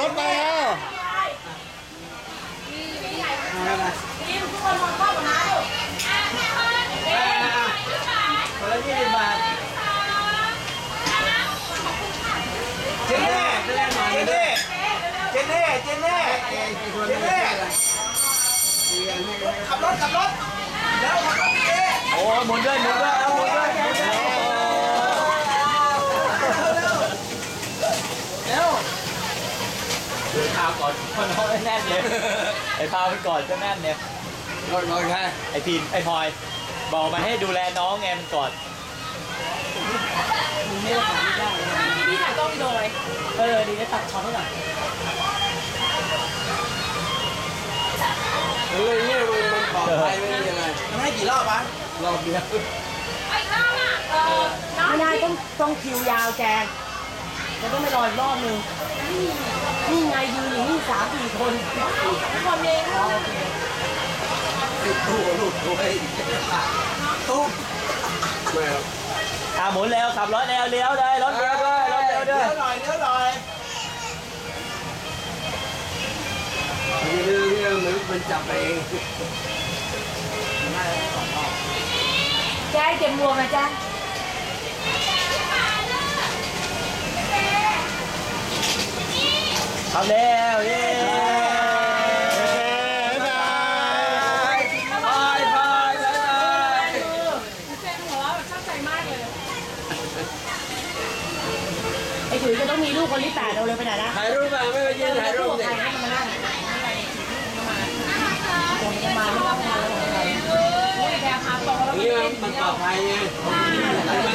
รถมาแล้วคนละยี่สิบบาทเจนเน่เจนเน่เจนเน่เจนเน่เจนเน่เจนเน่ขับรถขับรถแล้วขับรถโอ้หมุนด้วยหมุนด้วยหมุนด้วย ก่อนคนเขาแน่นเลยไอ้พาไปก่อนก็แน่นเนี่ยรถรถใครไอ้พิมไอ้พลอยบอกมาให้ดูแลน้องไงมันก่อนพี่ถ่ายกล้องวิดีโอเลยเออดีได้ตัดช็อตให้หน่อยเฮ้ยเนี่ยมันปลอดภัยไม่ได้ยังไงมันให้กี่รอบวะรอบเดียวไม่ได้ต้องต้องคิวยาวแจงจะต้องไปรออีกรอบนึงนี่ไงยื นอยู่นี่สามสี่คนคนเองติดตัวหลุดด้วยตุ๊บไม่หรอกอ่าหมุนเร็วขับรถเร็วเลี้ยวเลยรถเลี้ยวด้วยรถเลี้ยวด้วยเลี้ยวหน่อยเลี้ยวหน่อยมีเรื่องเนี่ยมันมันจับไปเองแจ้งเก็บรวมนะแจ้งขับเร็วเย้ ไอ้ถุยจะต้องมีลูกคนที่แปดเราเลยไปไหนนะถ่ายรูปมาไม่ไปยืนถ่ายรูปใคเด็รกให้มันมานั่งคนจะมาไม่ต้องมาแล้วโอ้ยแกพาโตแล้วนี่มันปลอดภัยไง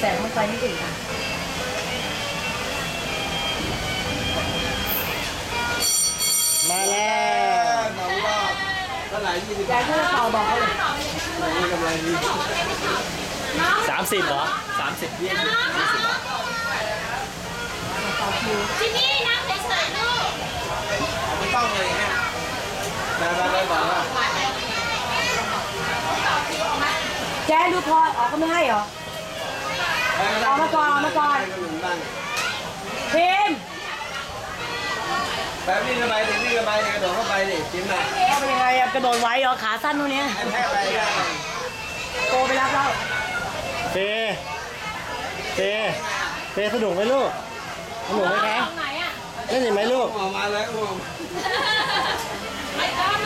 แสงมันไปไม่ถึงอะมาแล้วสองรอบเท่าไหร่ยี่สิบแกถ้าเป่าบอกเขาเลยนี่กำไรดีสามสิบเหรอสามสิบยี่สิบยี่สิบบาทเป่าคิวที่นี่นั่งเฉยๆลูกไม่ต้องเลยฮะไปไปไปบอกว่าแจ้ดูพอออกก็ไม่ให้เหรอ เอามาก่อนเอามาก่อนพิมแบบนี้ทำไมถึงนี่ทำไมกระโดดเข้าไปดิจิ้มหน่อยเข้าไปยังไงอะกระโดดไว้เหรอขาสั้นตัวเนี้ยโกไปรับเราเต้เฟเฟสนุกไหมลูกสนุกไหมคะเล่นอีกไหมลูก ออกมาแล้วอ้วก ไม่ต้อง